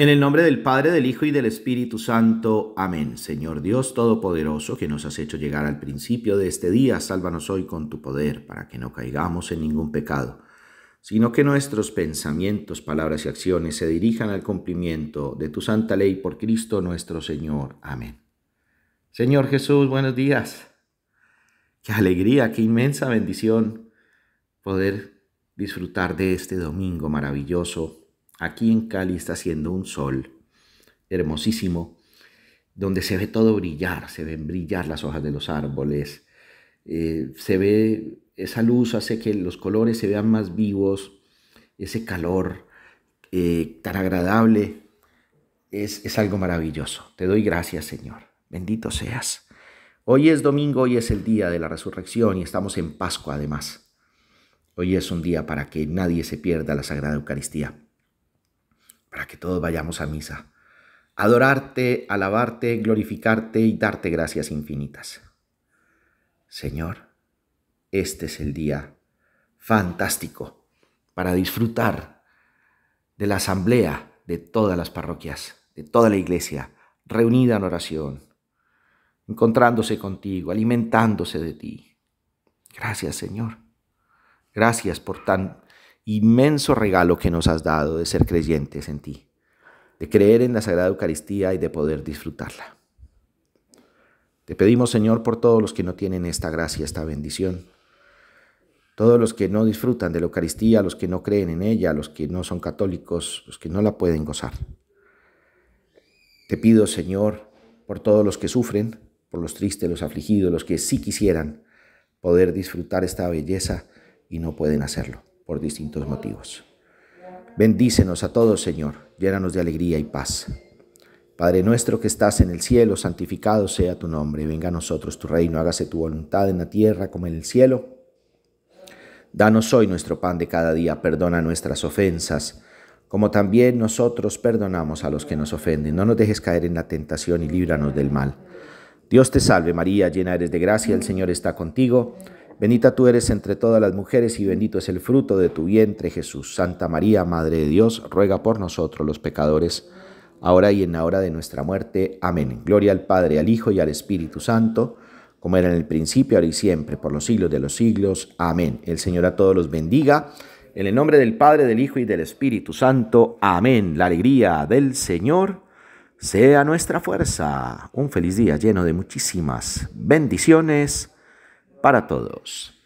En el nombre del Padre, del Hijo y del Espíritu Santo. Amén. Señor Dios Todopoderoso, que nos has hecho llegar al principio de este día, sálvanos hoy con tu poder, para que no caigamos en ningún pecado, sino que nuestros pensamientos, palabras y acciones se dirijan al cumplimiento de tu santa ley por Cristo nuestro Señor. Amén. Señor Jesús, buenos días. Qué alegría, qué inmensa bendición poder disfrutar de este domingo maravilloso Aquí en Cali está haciendo un sol hermosísimo, donde se ve todo brillar, se ven brillar las hojas de los árboles, eh, se ve, esa luz hace que los colores se vean más vivos, ese calor eh, tan agradable, es, es algo maravilloso. Te doy gracias, Señor. Bendito seas. Hoy es domingo, hoy es el día de la resurrección y estamos en Pascua además. Hoy es un día para que nadie se pierda la Sagrada Eucaristía que todos vayamos a misa, adorarte, alabarte, glorificarte y darte gracias infinitas. Señor, este es el día fantástico para disfrutar de la asamblea de todas las parroquias, de toda la iglesia, reunida en oración, encontrándose contigo, alimentándose de ti. Gracias, Señor. Gracias por tan inmenso regalo que nos has dado de ser creyentes en ti, de creer en la Sagrada Eucaristía y de poder disfrutarla. Te pedimos, Señor, por todos los que no tienen esta gracia, esta bendición, todos los que no disfrutan de la Eucaristía, los que no creen en ella, los que no son católicos, los que no la pueden gozar. Te pido, Señor, por todos los que sufren, por los tristes, los afligidos, los que sí quisieran poder disfrutar esta belleza y no pueden hacerlo por distintos motivos. Bendícenos a todos, Señor, llénanos de alegría y paz. Padre nuestro que estás en el cielo, santificado sea tu nombre, venga a nosotros tu reino, hágase tu voluntad en la tierra como en el cielo. Danos hoy nuestro pan de cada día, perdona nuestras ofensas, como también nosotros perdonamos a los que nos ofenden. No nos dejes caer en la tentación y líbranos del mal. Dios te salve María, llena eres de gracia, el Señor está contigo. Bendita tú eres entre todas las mujeres y bendito es el fruto de tu vientre Jesús. Santa María, Madre de Dios, ruega por nosotros los pecadores, ahora y en la hora de nuestra muerte. Amén. Gloria al Padre, al Hijo y al Espíritu Santo, como era en el principio, ahora y siempre, por los siglos de los siglos. Amén. El Señor a todos los bendiga. En el nombre del Padre, del Hijo y del Espíritu Santo. Amén. La alegría del Señor sea nuestra fuerza. Un feliz día lleno de muchísimas bendiciones para todos.